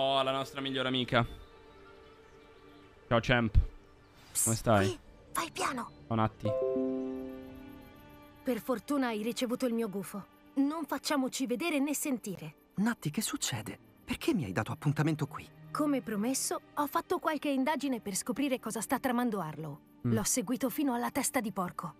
Oh, la nostra migliore amica. Ciao, Champ. Come stai? Qui, fai piano. Ciao, Natti. Per fortuna hai ricevuto il mio gufo. Non facciamoci vedere né sentire. Natti, che succede? Perché mi hai dato appuntamento qui? Come promesso, ho fatto qualche indagine per scoprire cosa sta tramando Arlo. Mm. L'ho seguito fino alla testa di porco.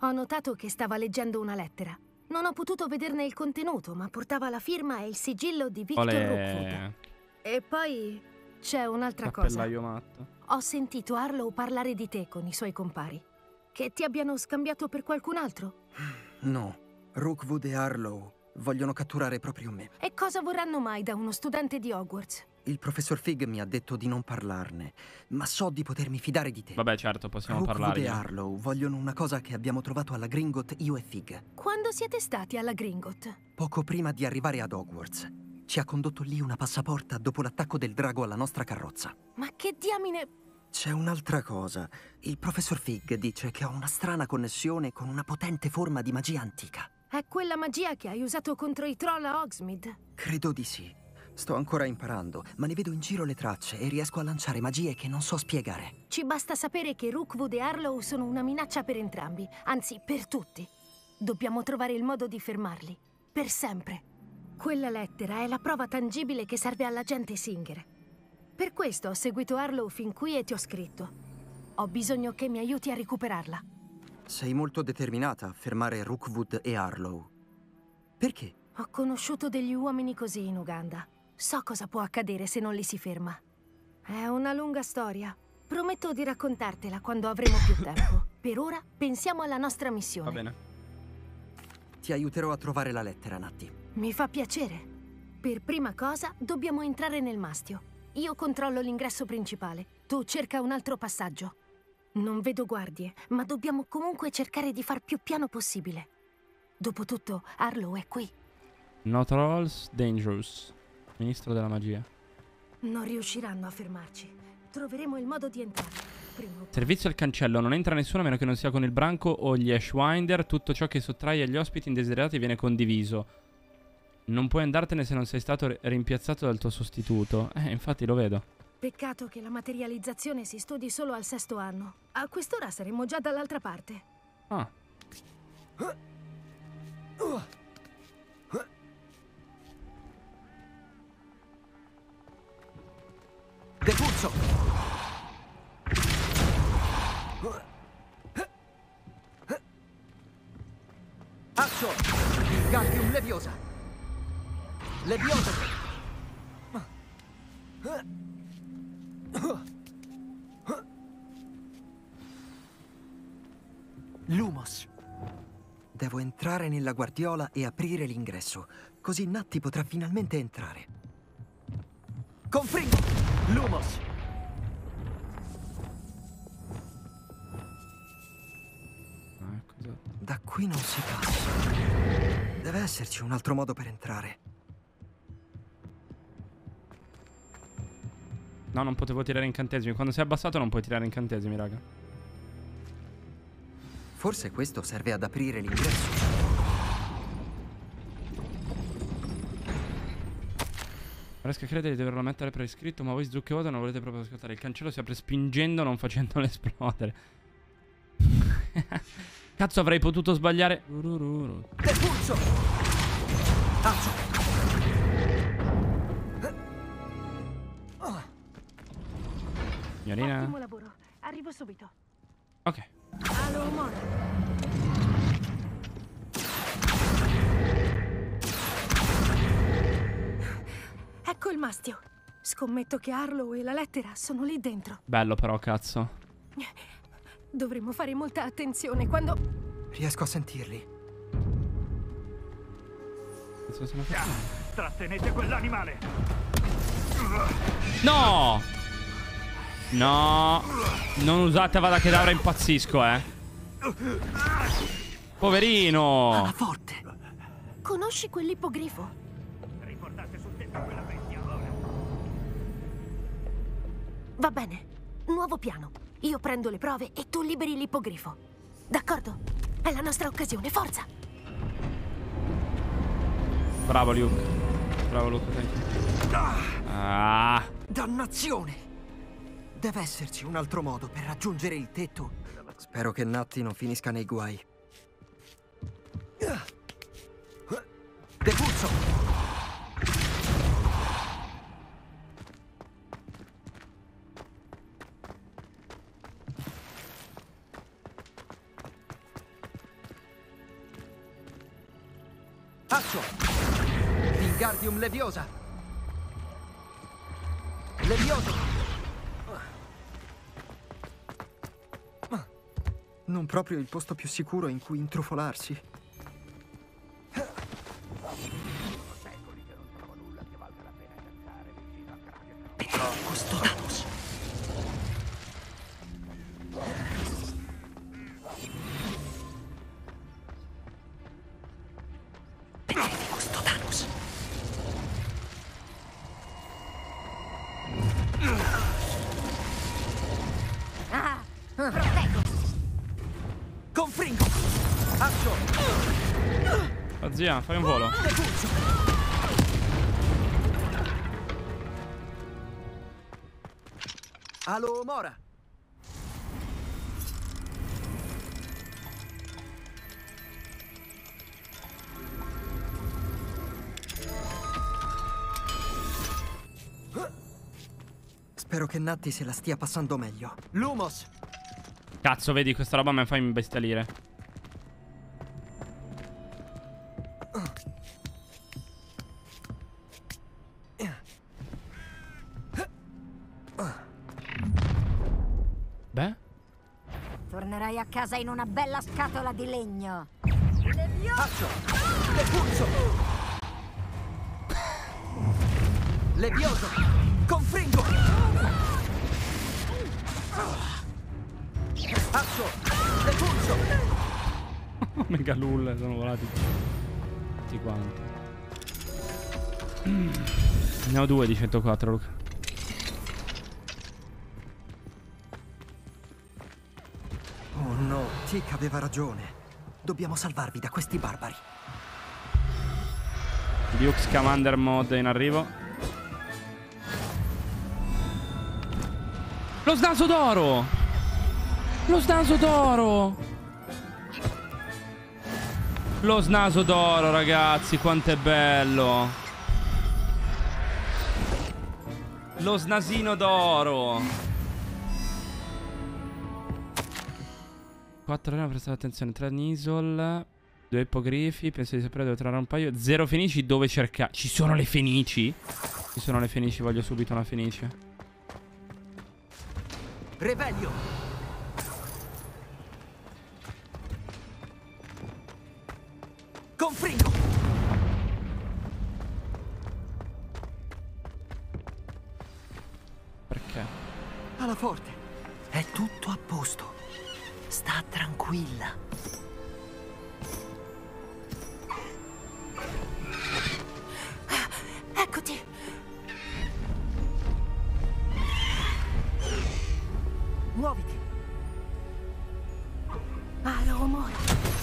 Ho notato che stava leggendo una lettera. Non ho potuto vederne il contenuto, ma portava la firma e il sigillo di Victor Rookwood. E poi c'è un'altra cosa. Matto. Ho sentito Arlo parlare di te con i suoi compari. Che ti abbiano scambiato per qualcun altro? No, Rookwood e Harlow vogliono catturare proprio me. E cosa vorranno mai da uno studente di Hogwarts? Il professor Fig mi ha detto di non parlarne, ma so di potermi fidare di te. Vabbè, certo, possiamo Rookwood parlarne. e Harlow vogliono una cosa che abbiamo trovato alla Gringot io e Fig. Quando siete stati alla Gringot? Poco prima di arrivare ad Hogwarts. Ci ha condotto lì una passaporta dopo l'attacco del drago alla nostra carrozza. Ma che diamine... C'è un'altra cosa. Il professor Fig dice che ho una strana connessione con una potente forma di magia antica. È quella magia che hai usato contro i troll a Hogsmeade? Credo di sì. Sto ancora imparando, ma ne vedo in giro le tracce e riesco a lanciare magie che non so spiegare. Ci basta sapere che Rookwood e Harlow sono una minaccia per entrambi, anzi per tutti. Dobbiamo trovare il modo di fermarli, per sempre. Quella lettera è la prova tangibile che serve all'agente Singer. Per questo ho seguito Harlow fin qui e ti ho scritto. Ho bisogno che mi aiuti a recuperarla. Sei molto determinata a fermare Rookwood e Harlow. Perché? Ho conosciuto degli uomini così in Uganda. So cosa può accadere se non li si ferma. È una lunga storia. Prometto di raccontartela quando avremo più tempo. Per ora pensiamo alla nostra missione. Va bene. Ti aiuterò a trovare la lettera, Natti. Mi fa piacere. Per prima cosa dobbiamo entrare nel mastio. Io controllo l'ingresso principale. Tu cerca un altro passaggio. Non vedo guardie, ma dobbiamo comunque cercare di far più piano possibile. Dopotutto, Arlo è qui. No trolls dangerous. Ministro della magia. Non riusciranno a fermarci. Troveremo il modo di entrare. Servizio al cancello. Non entra nessuno a meno che non sia con il branco o gli Ashwinder. Tutto ciò che sottrai agli ospiti indesiderati viene condiviso. Non puoi andartene se non sei stato ri- rimpiazzato dal tuo sostituto. Eh, infatti lo vedo. Peccato che la materializzazione si studi solo al sesto anno. A quest'ora saremmo già dall'altra parte. Ah. Depulso! Azzo! Gallium Leviosa! Leviosa! Lumos! Devo entrare nella guardiola e aprire l'ingresso, così Natti potrà finalmente entrare. Confringo! Lumos! Ah. Da qui non si passa. Deve esserci un altro modo per entrare. No, non potevo tirare incantesimi. Quando sei abbassato non puoi tirare incantesimi, raga. Forse questo serve ad aprire l'ingresso. Fresca crede di doverlo mettere per iscritto, ma voi zucchevoto non volete proprio ascoltare. Il cancello si apre spingendo, non facendolo esplodere. Cazzo, avrei potuto sbagliare. Urururu. Depulso! Azzo! Signorina. Ottimo lavoro. Arrivo subito. Ok. Ecco il mastio. Scommetto che Arlo e la lettera sono lì dentro. Bello però, cazzo. Dovremmo fare molta attenzione quando... Riesco a sentirli. Cazzo fa? Trattenete quell'animale! No! No! Non usate Vada Kedavra, impazzisco, eh. Poverino! Ah, forte! Conosci quell'ippogrifo? Riportate sul tetto quella bestia ora! Va bene. Nuovo piano. Io prendo le prove e tu liberi l'ippogrifo. D'accordo? È la nostra occasione, forza! Bravo, Luke. Bravo Luca, dai. Ah. Dannazione! Deve esserci un altro modo per raggiungere il tetto. Spero che Natti non finisca nei guai. Depulso! Accio! Wingardium Leviosa! Levioso! Non proprio il posto più sicuro in cui intrufolarsi. Oh, zia, fai un volo. Alo, Mora! Spero che Natti se la stia passando meglio. Lumos! Cazzo, vedi, questa roba mi fa imbestialire. Casa in una bella scatola di legno. Accio! Depulso! Levioso! Confringo! Accio! Depulso! mega lull, sono volati tutti quanti. Ne ho due di 104, Luca. Tick aveva ragione. Dobbiamo salvarvi da questi barbari. Dukes Commander mod in arrivo. Lo snaso d'oro! Lo snaso d'oro! Lo snaso d'oro, ragazzi, quanto è bello! Lo snasino d'oro! 4 arena, prestate attenzione, 3 Nisol, 2 ippogrifi, penso di sapere dove trovare un paio, 0 fenici, dove cercare? Ci sono le fenici? Ci sono le fenici, voglio subito una fenice. Revelio! Confringo! Perché? Alla forte! È tutto a posto. Sta tranquilla. Eccoti! Muoviti! Alo, Mora.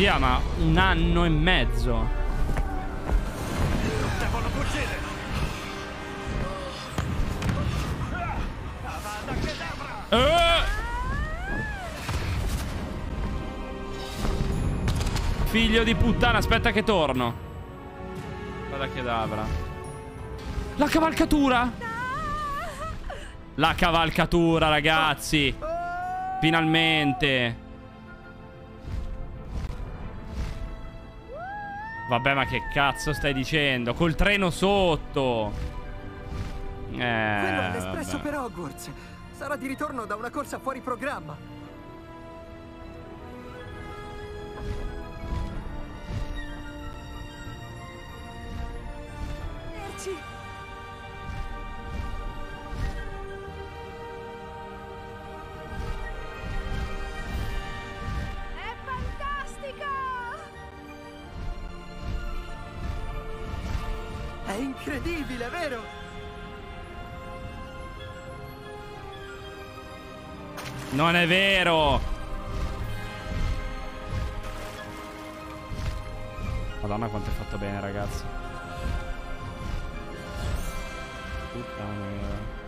Zia, ma un anno e mezzo. Eh! Figlio di puttana, aspetta che torno. Vada che dabra. La cavalcatura! La cavalcatura, ragazzi. Finalmente. Vabbè, ma che cazzo stai dicendo? Col treno sotto. Eh, Quello è l'espresso per Hogwarts. Sarà di ritorno da una corsa fuori programma. Merci. È incredibile, vero? Non è vero! Madonna quanto è fatto bene ragazzi. Puttana.